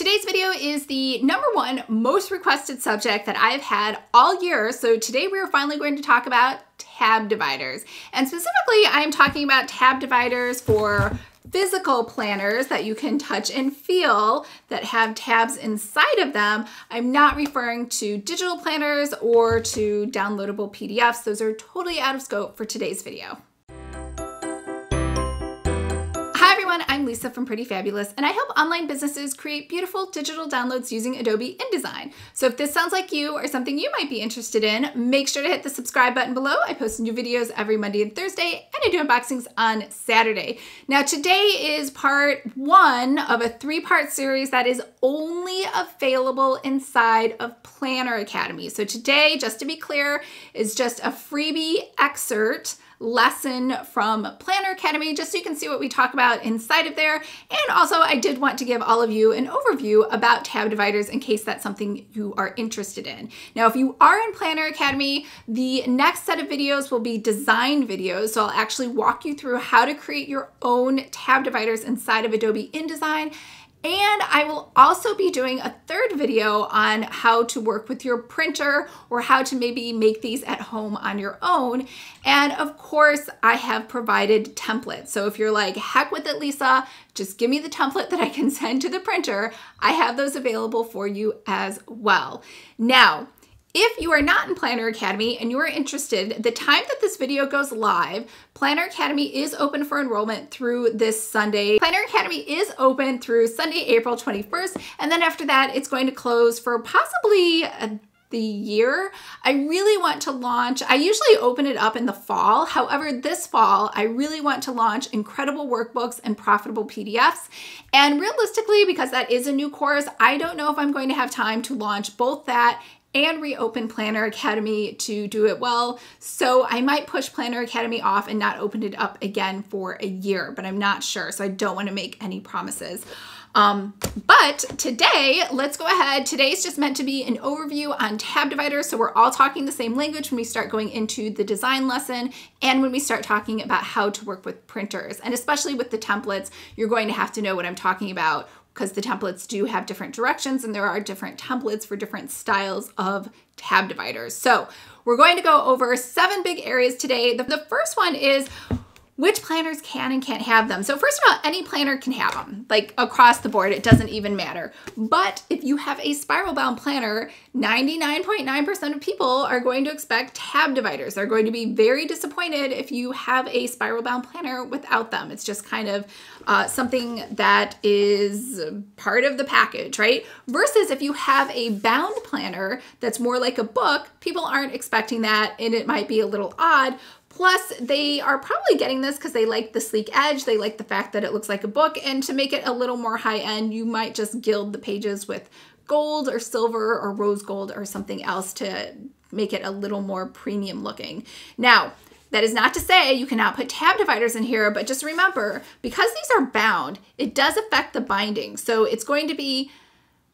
Today's video is the number one most requested subject that I've had all year. So today we are finally going to talk about tab dividers. And specifically, I'm talking about tab dividers for physical planners that you can touch and feel that have tabs inside of them. I'm not referring to digital planners or to downloadable PDFs. Those are totally out of scope for today's video. Lisa from Pretty Fabulous, and I help online businesses create beautiful digital downloads using Adobe InDesign. So if this sounds like you or something you might be interested in, make sure to hit the subscribe button below. I post new videos every Monday and Thursday, and I do unboxings on Saturday. Now today is part one of a three-part series that is only available inside of Planner Academy. So today, just to be clear, is just a freebie excerpt lesson from Planner Academy, just so you can see what we talk about inside of there. And also, I did want to give all of you an overview about tab dividers in case that's something you are interested in. Now, if you are in Planner Academy, the next set of videos will be design videos. So I'll actually walk you through how to create your own tab dividers inside of Adobe InDesign and I will also be doing a third video on how to work with your printer or how to maybe make these at home on your own. And of course, I have provided templates. So if you're like, heck with it, Lisa, just give me the template that I can send to the printer. I have those available for you as well. Now, if you are not in Planner Academy and you are interested, the time that this video goes live, Planner Academy is open for enrollment through this Sunday. Planner Academy is open through Sunday, April 21st, and then after that, it's going to close for possibly a the year. I really want to launch, I usually open it up in the fall. However, this fall, I really want to launch incredible workbooks and profitable PDFs. And realistically, because that is a new course, I don't know if I'm going to have time to launch both that and reopen Planner Academy to do it well. So I might push Planner Academy off and not open it up again for a year, but I'm not sure. So I don't want to make any promises. Um, but today, let's go ahead. Today's just meant to be an overview on tab dividers. So we're all talking the same language when we start going into the design lesson and when we start talking about how to work with printers. And especially with the templates, you're going to have to know what I'm talking about because the templates do have different directions and there are different templates for different styles of tab dividers. So we're going to go over seven big areas today. The, first one is which planners can and can't have them. So first of all, any planner can have them, like across the board, it doesn't even matter. But if you have a spiral bound planner, 99.9% of people are going to expect tab dividers. They're going to be very disappointed if you have a spiral bound planner without them. It's just kind of uh, something that is part of the package, right? Versus if you have a bound planner that's more like a book, people aren't expecting that and it might be a little odd. Plus, they are probably getting this because they like the sleek edge. They like the fact that it looks like a book. And to make it a little more high end, you might just gild the pages with gold or silver or rose gold or something else to make it a little more premium looking. Now, that is not to say you cannot put tab dividers in here, but just remember, because these are bound, it does affect the binding. So it's going to be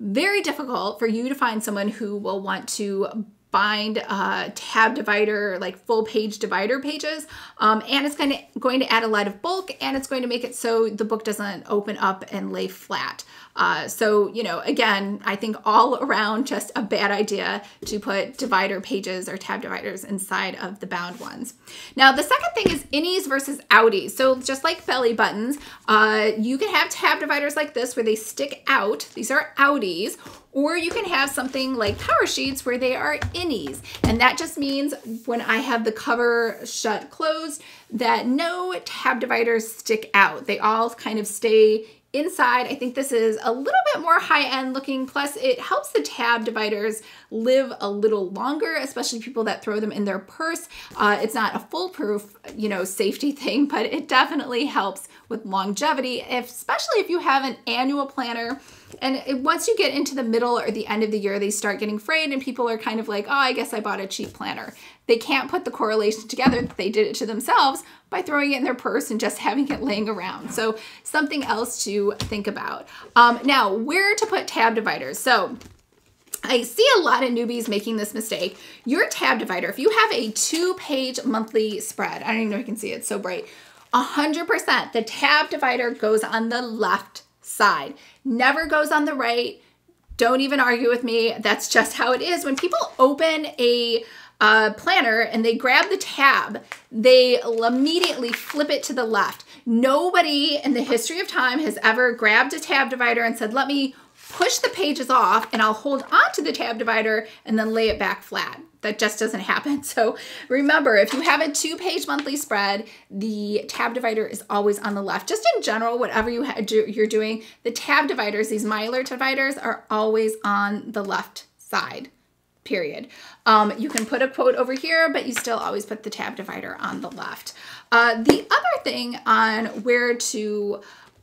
very difficult for you to find someone who will want to bind uh, tab divider, like full page divider pages. Um, and it's going to, going to add a lot of bulk and it's going to make it so the book doesn't open up and lay flat. Uh, so, you know, again, I think all around just a bad idea to put divider pages or tab dividers inside of the bound ones. Now, the second thing is innies versus outies. So just like belly buttons, uh, you can have tab dividers like this where they stick out. These are outies. Or you can have something like power sheets where they are innies. And that just means when I have the cover shut closed, that no tab dividers stick out. They all kind of stay Inside, I think this is a little bit more high-end looking, plus it helps the tab dividers live a little longer, especially people that throw them in their purse. Uh, it's not a foolproof, you know, safety thing, but it definitely helps with longevity, if, especially if you have an annual planner and it, once you get into the middle or the end of the year, they start getting frayed and people are kind of like, oh, I guess I bought a cheap planner. They can't put the correlation together that they did it to themselves by throwing it in their purse and just having it laying around. So something else to think about. Um, now, where to put tab dividers. So I see a lot of newbies making this mistake. Your tab divider, if you have a two page monthly spread, I don't even know if you can see it, it's so bright, 100%, the tab divider goes on the left side. Never goes on the right. Don't even argue with me. That's just how it is. When people open a uh, planner and they grab the tab, they immediately flip it to the left. Nobody in the history of time has ever grabbed a tab divider and said, let me push the pages off and I'll hold onto the tab divider and then lay it back flat. That just doesn't happen. So remember, if you have a two page monthly spread, the tab divider is always on the left. Just in general, whatever you you're doing, the tab dividers, these Mylar dividers are always on the left side period. Um, you can put a quote over here, but you still always put the tab divider on the left. Uh, the other thing on where to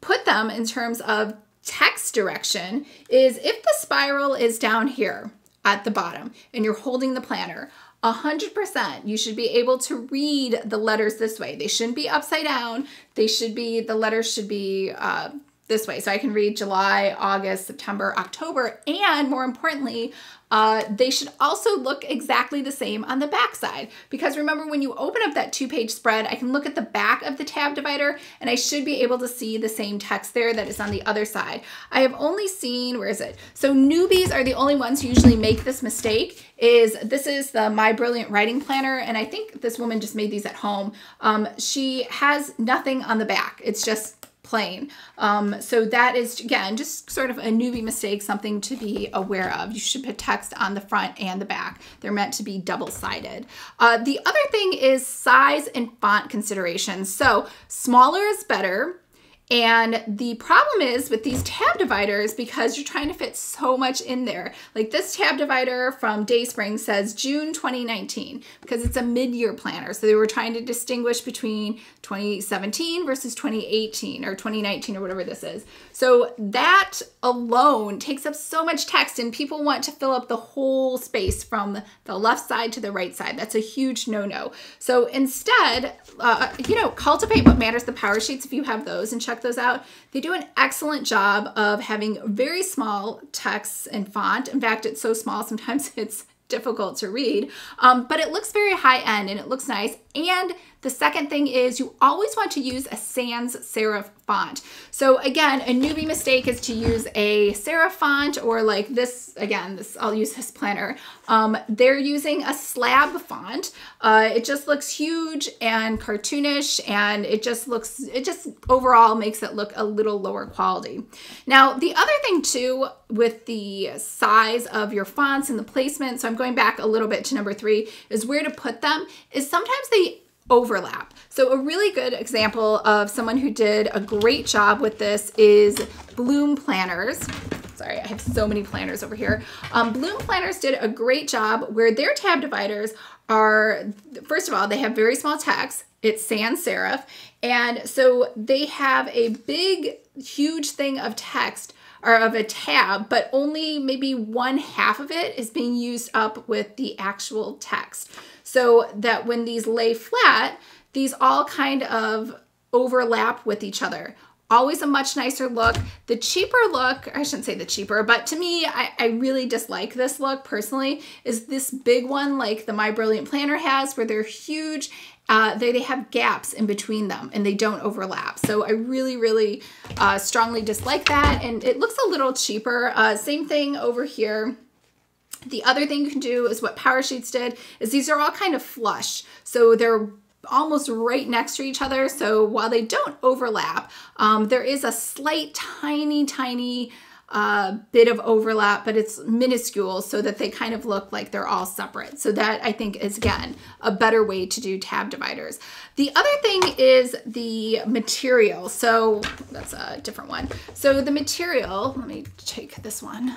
put them in terms of text direction is if the spiral is down here at the bottom and you're holding the planner, 100% you should be able to read the letters this way. They shouldn't be upside down. They should be, the letters should be uh, this way. So I can read July, August, September, October, and more importantly, uh, they should also look exactly the same on the back side because remember when you open up that two page spread, I can look at the back of the tab divider and I should be able to see the same text there that is on the other side. I have only seen, where is it? So newbies are the only ones who usually make this mistake is this is the My Brilliant Writing Planner and I think this woman just made these at home. Um, she has nothing on the back. It's just plain. Um, so that is, again, just sort of a newbie mistake, something to be aware of. You should put text on the front and the back. They're meant to be double-sided. Uh, the other thing is size and font considerations. So smaller is better. And the problem is with these tab dividers because you're trying to fit so much in there. Like this tab divider from Dayspring says June 2019 because it's a mid-year planner. So they were trying to distinguish between 2017 versus 2018 or 2019 or whatever this is. So that alone takes up so much text and people want to fill up the whole space from the left side to the right side. That's a huge no-no. So instead, uh, you know, cultivate what matters the power sheets if you have those and check check those out. They do an excellent job of having very small text and font. In fact, it's so small sometimes it's difficult to read, um, but it looks very high end and it looks nice. And the second thing is you always want to use a sans serif font. So again, a newbie mistake is to use a serif font or like this, again, this I'll use this planner. Um, they're using a slab font. Uh, it just looks huge and cartoonish and it just looks, it just overall makes it look a little lower quality. Now, the other thing too with the size of your fonts and the placement, so I'm going back a little bit to number three, is where to put them, is sometimes they overlap. So a really good example of someone who did a great job with this is Bloom Planners. Sorry, I have so many planners over here. Um, Bloom Planners did a great job where their tab dividers are, first of all, they have very small text. It's sans serif. And so they have a big, huge thing of text or of a tab, but only maybe one half of it is being used up with the actual text so that when these lay flat, these all kind of overlap with each other. Always a much nicer look. The cheaper look, I shouldn't say the cheaper, but to me, I, I really dislike this look personally, is this big one like the My Brilliant Planner has where they're huge uh, they, they have gaps in between them and they don't overlap. So I really, really uh, strongly dislike that. And it looks a little cheaper. Uh, same thing over here. The other thing you can do is what Power Sheets did is these are all kind of flush. So they're almost right next to each other. So while they don't overlap, um, there is a slight tiny, tiny uh, bit of overlap, but it's minuscule so that they kind of look like they're all separate. So that I think is, again, a better way to do tab dividers. The other thing is the material. So that's a different one. So the material, let me take this one.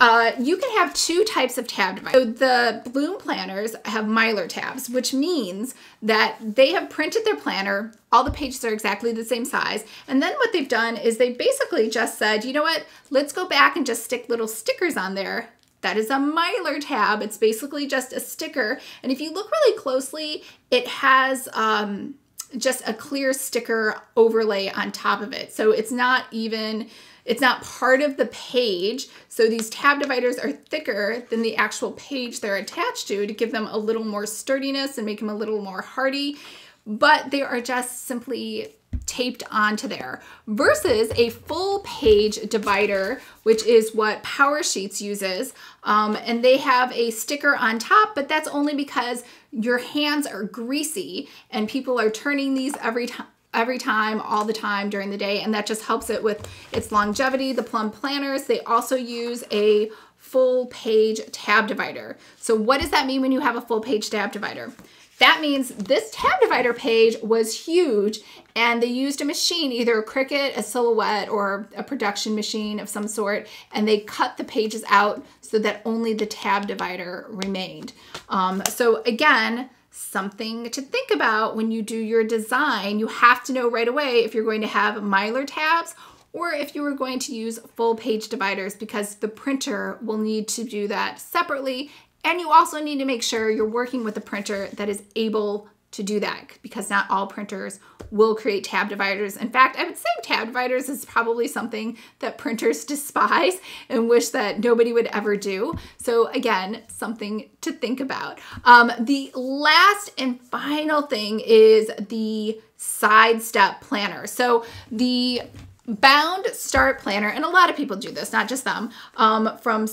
Uh, you can have two types of tab dividers. So the Bloom planners have Mylar tabs, which means that they have printed their planner, all the pages are exactly the same size, and then what they've done is they basically just said, you know what, let's go back and just stick little stickers on there that is a Mylar tab. It's basically just a sticker. And if you look really closely, it has um, just a clear sticker overlay on top of it. So it's not even it's not part of the page. So these tab dividers are thicker than the actual page they're attached to to give them a little more sturdiness and make them a little more hardy. But they are just simply taped onto there versus a full page divider, which is what PowerSheets uses. Um, and they have a sticker on top, but that's only because your hands are greasy and people are turning these every time every time, all the time during the day, and that just helps it with its longevity. The Plum planners, they also use a full page tab divider. So what does that mean when you have a full page tab divider? That means this tab divider page was huge and they used a machine, either a Cricut, a Silhouette, or a production machine of some sort, and they cut the pages out so that only the tab divider remained. Um, so again, something to think about when you do your design. You have to know right away if you're going to have Mylar tabs or if you were going to use full page dividers because the printer will need to do that separately. And you also need to make sure you're working with a printer that is able to do that because not all printers will create tab dividers. In fact, I would say tab dividers is probably something that printers despise and wish that nobody would ever do. So again, something to think about. Um, the last and final thing is the side step planner. So the bound start planner, and a lot of people do this, not just them, um, from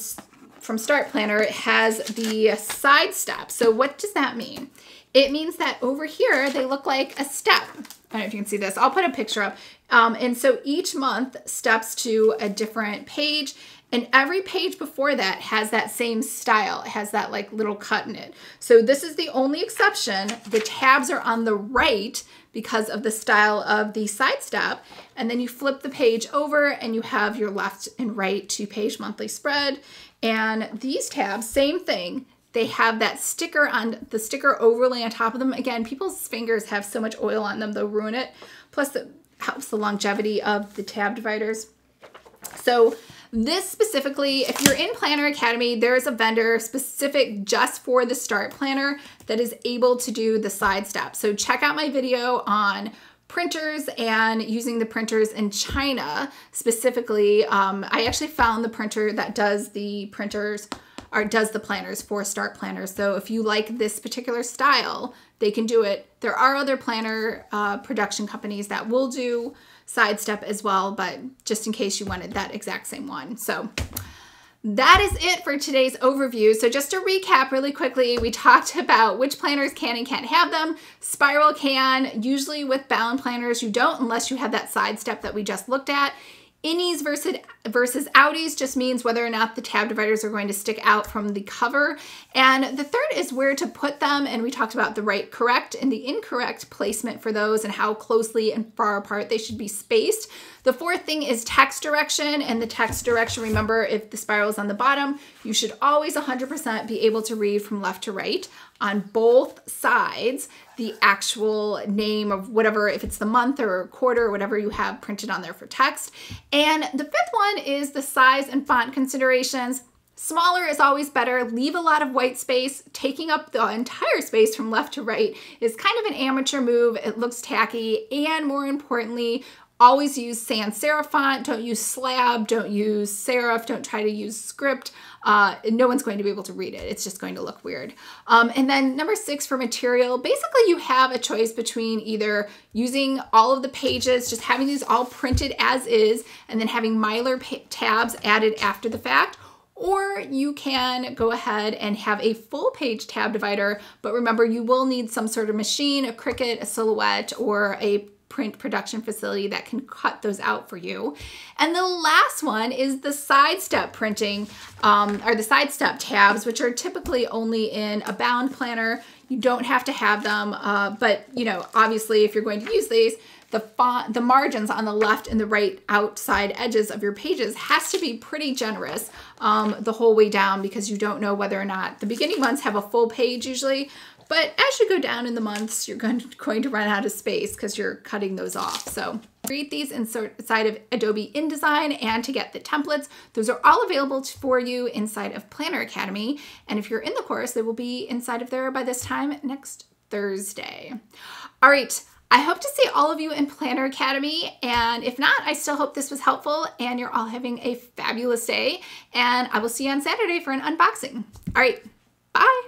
from Start Planner has the side step. So what does that mean? it means that over here, they look like a step. I don't know if you can see this. I'll put a picture up. Um, and so each month steps to a different page and every page before that has that same style. It has that like little cut in it. So this is the only exception. The tabs are on the right because of the style of the side step. And then you flip the page over and you have your left and right two page monthly spread. And these tabs, same thing. They have that sticker on the sticker overlay on top of them. Again, people's fingers have so much oil on them, they'll ruin it. Plus it helps the longevity of the tab dividers. So this specifically, if you're in Planner Academy, there is a vendor specific just for the Start Planner that is able to do the side step. So check out my video on printers and using the printers in China specifically. Um, I actually found the printer that does the printers or does the planners for start planners. So if you like this particular style, they can do it. There are other planner uh, production companies that will do sidestep as well, but just in case you wanted that exact same one. So that is it for today's overview. So just to recap really quickly, we talked about which planners can and can't have them. Spiral can, usually with bound planners, you don't unless you have that side step that we just looked at. Innies versus, versus outies just means whether or not the tab dividers are going to stick out from the cover. And the third is where to put them. And we talked about the right, correct, and the incorrect placement for those and how closely and far apart they should be spaced. The fourth thing is text direction. And the text direction, remember, if the spiral is on the bottom, you should always 100% be able to read from left to right on both sides the actual name of whatever, if it's the month or quarter or whatever you have printed on there for text. And the fifth one is the size and font considerations. Smaller is always better. Leave a lot of white space. Taking up the entire space from left to right is kind of an amateur move. It looks tacky. And more importantly, Always use sans serif font. Don't use slab. Don't use serif. Don't try to use script. Uh, no one's going to be able to read it. It's just going to look weird. Um, and then number six for material, basically you have a choice between either using all of the pages, just having these all printed as is, and then having Mylar tabs added after the fact, or you can go ahead and have a full page tab divider, but remember you will need some sort of machine, a Cricut, a Silhouette, or a print production facility that can cut those out for you. And the last one is the side step printing, um, or the side step tabs, which are typically only in a bound planner. You don't have to have them, uh, but you know, obviously if you're going to use these, the font, the margins on the left and the right outside edges of your pages has to be pretty generous um, the whole way down because you don't know whether or not the beginning ones have a full page usually, but as you go down in the months, you're going to, run out of space because you're cutting those off. So create these inside of Adobe InDesign and to get the templates. Those are all available for you inside of Planner Academy. And if you're in the course, they will be inside of there by this time next Thursday. All right. I hope to see all of you in Planner Academy. And if not, I still hope this was helpful and you're all having a fabulous day. And I will see you on Saturday for an unboxing. All right. Bye.